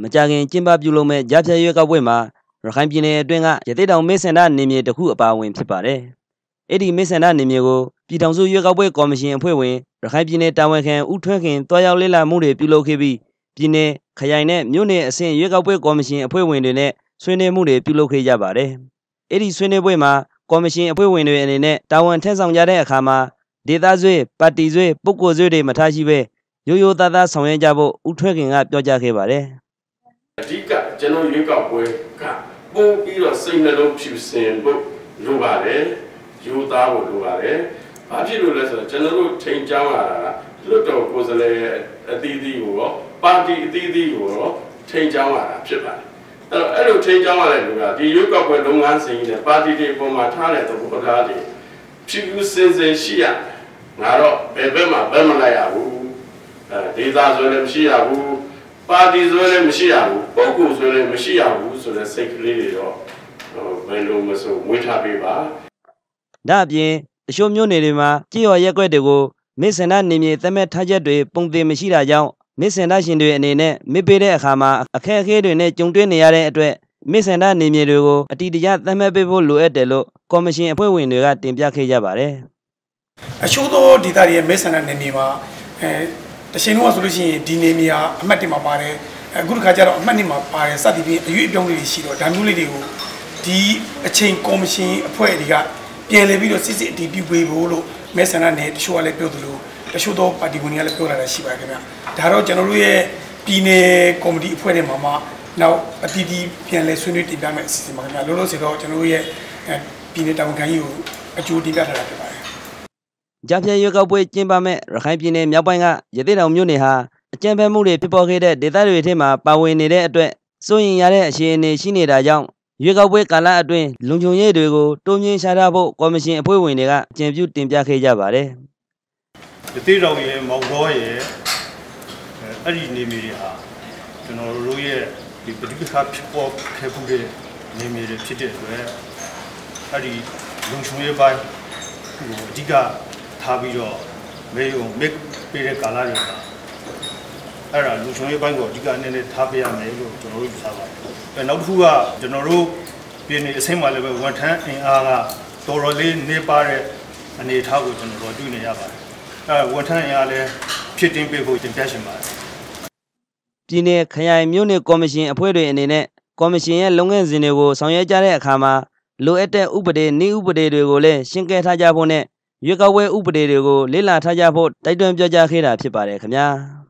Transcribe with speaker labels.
Speaker 1: မကြခင်ကျင်းပပြုလုပ်မဲ့ကြားဖြတ်ရွေးကောက်ပွဲမှာရခိုင်ပြည်နယ်အတွင်းကရသေးတောင်မေဆန္ဒနေမြေတစ်ခုအပါအဝင်ဖြစ်ပါတယ်။အဲ့ဒီမေဆန္ဒနေမြေကိုပြည်ထောင်စုရွေးကောက်ပွဲကော်မရှင်အဖွဲ့ဝင်ရခိုင်ပြည်နယ်တာဝန်ခံဦးထွန်းခင်တွားရောက်လေ့လာမှုတွေပြုလုပ်ခဲ့ပြီးပြည်နယ်ခရိုင်နဲ့မြို့နယ်အဆင့်ရွေးကောက်ပွဲကော်မရှင်အဖွဲ့ဝင်တွေနဲ့ဆွေးနွေးမှုတွေပြုလုပ်ခဲ့ကြပါတယ်။အဲ့ဒီဆွေးနွေးပွဲမှာကော်မရှင်အဖွဲ့ဝင်တွေအနေနဲ့တာဝန်ထမ်းဆောင်ကြတဲ့အခါမှာဒေသဆွေပါတီဆွေပုဂ္ဂိုလ်ဆွေတွေမထားရှိပဲရိုးရိုးသားသားဆောင်ရွက်ကြဖို့ဦးထွန်းခင်ကပြောကြားခဲ့ပါတယ်။
Speaker 2: အဓိကကျွန်တော်ရွေးကောက်ပွဲကပို့ပြီးတော့စိတ်နှလုံးဖြူစင်ဖို့လိုပါတယ်ယူသားဖို့လိုပါတယ်ဘာဖြစ်လို့လဲဆိုတော့ကျွန်တော်တို့ထိန်ကြောင်းလာတာကလွတ်တော်ကိုယ်စားလှယ်အသီးသီးကိုရောပါတီအသီးသီးကိုရောထိန်ကြောင်းလာတာဖြစ်ပါတယ်အဲ့တော့အဲ့လိုထိန်ကြောင်းလာတဲ့လူကဒီရွေးကောက်ပွဲလုပ်ငန်းစဉ်နဲ့ပါတီတွေပုံမှာထားတဲ့သဘောထားတွေဖြူဖြူစင်စင်ရှိရငါတော့ဘယ်ဘက်မှဘယ်မလိုက်ရဘူးအဲဒေသဆိုလည်းမရှိရဘူး ပါတီဆိုလည်းမရှိရဘူးပုဂ္ဂိုလ်ဆိုလည်းမရှိရဘူးဆိုတဲ့စိတ်ကလေးတွေတော့ဘယ်လိုမဆိုမွေးထားပေးပါ
Speaker 1: ဒါအပြင်အရှို့မျိုးနယ်တွေမှာကြည်ရော်ရက်ွက်တွေကိုမစ်စင်ဒနေမြေသတ်မဲ့ထားချက်တွေပုံသေးမရှိတာကြောင့်မစ်စင်ဒရှင်တွေအနေနဲ့မစ်ပေးတဲ့အခါမှာအခက်အခဲတွေနဲ့ကြုံတွေ့နေရတဲ့အတွက်မစ်စင်ဒနေမြေတွေကိုအတီတကျသတ်မှတ်ပေးဖို့လိုအပ်တယ်လို့ကော်မရှင်အဖွဲ့ဝင်တွေကတင်ပြခဲ့ကြပါတယ်။
Speaker 3: အချို့သောဒေသတွေရဲ့မဲဆန္ဒနယ်မြေမှာအဲ တချိန်လုံးကဆိုလို့ရှိရင်ဒီနေမြေဟာအမှတ်တင်မှာပါတယ်အခုတစ်ခါကျတော့အမှတ်နှစ်မှာပါတယ်စသည်ဖြင့်အရွေးအပြောင်းလေးတွေရှိတော့ဒါမျိုးလေးတွေကိုဒီအချိန်ကော်မရှင်အဖွဲ့တွေကပြန်လည်ပြီးတော့စစ်စစ်အတည်ပြုပေးဖို့လို့မဲဆန္ဒနယ်တချို့ကလည်းပြောသလိုတချို့သောပါတီဝင်တွေကလည်းပြောလာတာရှိပါတယ်ခင်ဗျဒါတော့ကျွန်တော်တို့ရဲ့ပြည်နယ်ကော်မတီအဖွဲ့တွေမှာမှနောက်အတီးတီးပြန်လည်ဆွေးနွေးတင်ပြမယ်အစီအစဉ်ပါခင်ဗျလို့လို့ဆိုတော့ကျွန်တော်တို့ရဲ့ပြည်နယ်တာဝန်ခံကြီးကိုအကျိုးတင်ပြထားတာဖြစ်ပါတယ်
Speaker 1: ကြားဖြတ်ရွေးကောက်ပွဲကျင်းပမဲ့ရခိုင်ပြည်နယ်မြောက်ပိုင်းကရသေးတောင်မြို့နယ်ဟာအကြမ်းဖက်မှုတွေဖြစ်ပေါ်ခဲ့တဲ့ဒေသတွေထဲမှာပါဝင်နေတဲ့အတွက်စိုးရင်ရတဲ့အခြေအနေရှိနေတာကြောင့်ရွေးကောက်ပွဲကာလအတွင်းလုံခြုံရေးတွေကိုတိုးမြှင့်ရှာထားဖို့ကော်မရှင်အဖွဲ့ဝင်တွေကအကြံပြုတင်ပြခဲ့ကြပါတယ်
Speaker 4: ရသေးတော်ရဲ့မောင်တော်ရဲ့အဲ့ဒီနေမြေတွေဟာကျွန်တော်တို့ရဲ့ဒီပဋိပက္ခဖြစ်ပေါ်ခဲ့မှုတဲ့နေမြေတွေဖြစ်တဲ့အတွက်အဲ့ဒီလုံခြုံရေးပိုင်းဟိုအဓိက ထားပြီးတော့မေယုံမစ်ပေးတဲ့ကာလတွေမှာအဲ့ဒါလုံခြုံရေးပိုင်းကိုအဓိကအနေနဲ့ထားပေးရမယ်လို့ကျွန်တော်တို့ယူဆပါတယ်။အဲနောက်တစ်ခုကကျွန်တော်တို့ပြည်နယ်အဆင့်မှာလည်းပဲဝန်ထမ်းအင်အားကတော်တော်လေးနေပါတဲ့အနေအထားကိုကျွန်တော်တို့တွေ့နေရပါတယ်။အဲဝန်ထမ်းအင်အားလည်းဖြစ်တင်ပေးဖို့တင်ပြရှင်ပါတယ်။
Speaker 1: ပြည်내ခရိုင်မြို့နယ်ကော်မရှင်အဖွဲ့တွေအနေနဲ့ကော်မရှင်ရဲ့လုပ်ငန်းစဉ်တွေကိုဆောင်ရွက်ကြတဲ့အခါမှာလိုအပ်တဲ့ဥပဒေနည်းဥပဒေတွေကိုလည်းရှင်းကဲထားကြဖို့နဲ့ ရွေးကောက်ပွဲဥပဒေတွေကိုလေ့လာထားကြဖို့တိုက်တွန်းပြောကြားခဲ့တာဖြစ်ပါတယ်ခင်ဗျာ။